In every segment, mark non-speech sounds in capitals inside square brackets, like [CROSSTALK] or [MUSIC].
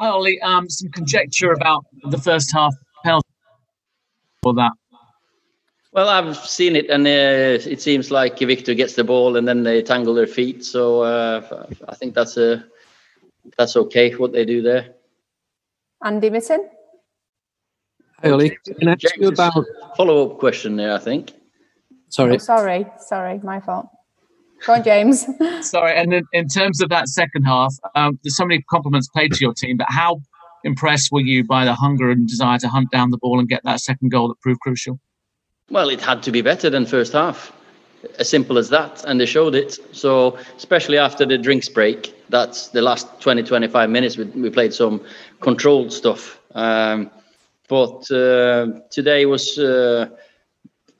Hi, Ollie. Um, some conjecture about the first half penalty for that. Well, I've seen it, and uh, it seems like Victor gets the ball, and then they tangle their feet. So uh, I think that's a that's okay what they do there. Andy Mitten. Hey, Ollie. Can I ask you about? follow-up question there? I think. Sorry. Oh, sorry, sorry, my fault. Go on, James. [LAUGHS] Sorry, and in, in terms of that second half, um, there's so many compliments paid to your team, but how impressed were you by the hunger and desire to hunt down the ball and get that second goal that proved crucial? Well, it had to be better than first half. As simple as that. And they showed it. So, especially after the drinks break, that's the last 20, 25 minutes, we, we played some controlled stuff. Um, but uh, today was uh,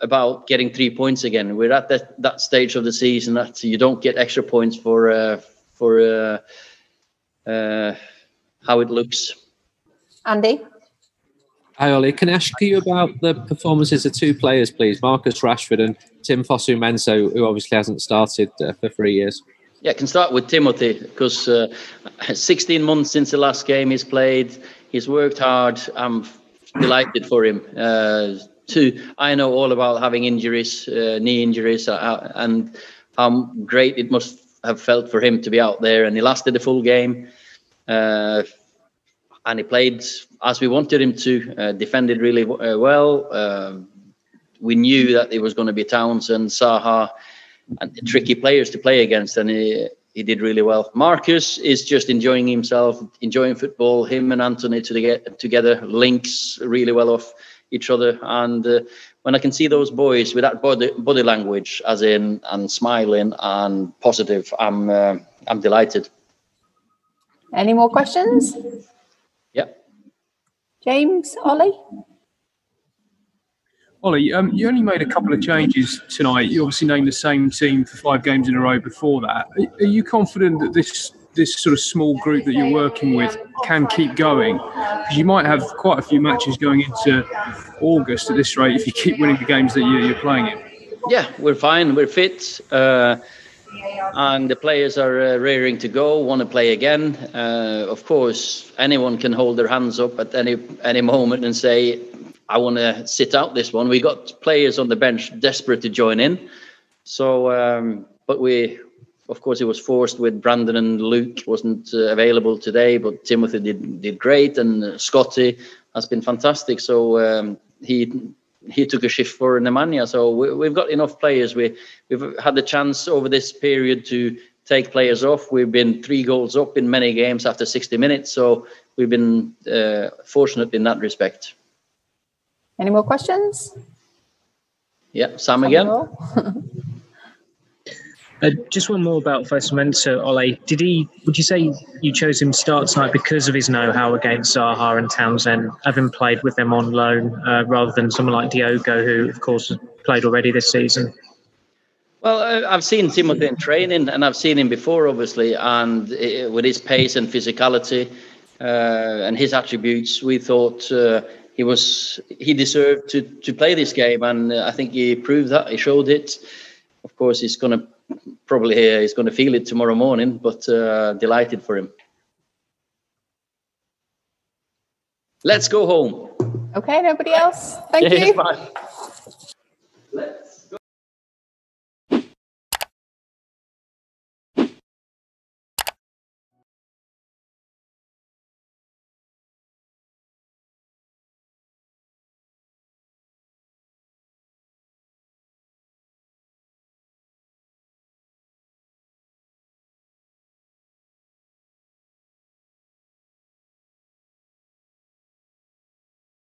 about getting three points again. We're at that, that stage of the season that you don't get extra points for, uh, for uh, uh, how it looks. Andy. Hi, Ollie. Can I ask you about the performances of two players, please? Marcus Rashford and Tim Fosu-Mensah, who obviously hasn't started uh, for three years. Yeah, I can start with Timothy because uh, [LAUGHS] 16 months since the last game he's played. He's worked hard. I'm delighted for him. Uh, I know all about having injuries, uh, knee injuries, uh, and how great it must have felt for him to be out there. And he lasted the full game. Uh, and he played as we wanted him to, uh, defended really uh, well. Um we knew that it was going to be Townsend, Zaha, and tricky players to play against, and he, he did really well. Marcus is just enjoying himself, enjoying football. Him and Anthony to get together links really well off each other, and uh, when I can see those boys with that body body language, as in and smiling and positive, I'm uh, I'm delighted. Any more questions? Yeah. James, Ollie. Ollie, um, you only made a couple of changes tonight. You obviously named the same team for five games in a row before that. Are, are you confident that this this sort of small group that you're working with can keep going? Because you might have quite a few matches going into August at this rate if you keep winning the games that you're, you're playing in. Yeah, we're fine. We're fit. Uh, and the players are uh, rearing to go, want to play again. Uh, of course, anyone can hold their hands up at any any moment and say, "I want to sit out this one." We got players on the bench desperate to join in. So, um, but we, of course, it was forced with Brandon and Luke wasn't uh, available today, but Timothy did did great, and uh, Scotty has been fantastic. So um, he he took a shift for Nemanja. So we, we've got enough players. We we've had the chance over this period to take players off. We've been three goals up in many games after 60 minutes. So we've been uh, fortunate in that respect. Any more questions? Yeah, Sam again. [LAUGHS] Uh, just one more about Fosu-Mensah, Ole. Did he? Would you say you chose him start tonight because of his know-how against Zaha and Townsend, having played with them on loan, uh, rather than someone like Diogo, who of course played already this season? Well, uh, I've seen Timothy in training, and I've seen him before, obviously, and uh, with his pace and physicality uh, and his attributes, we thought uh, he was he deserved to to play this game, and I think he proved that. He showed it. Of course, he's going to probably he's going to feel it tomorrow morning, but uh, delighted for him. Let's go home. Okay, nobody else? Thank Yes, you. bye.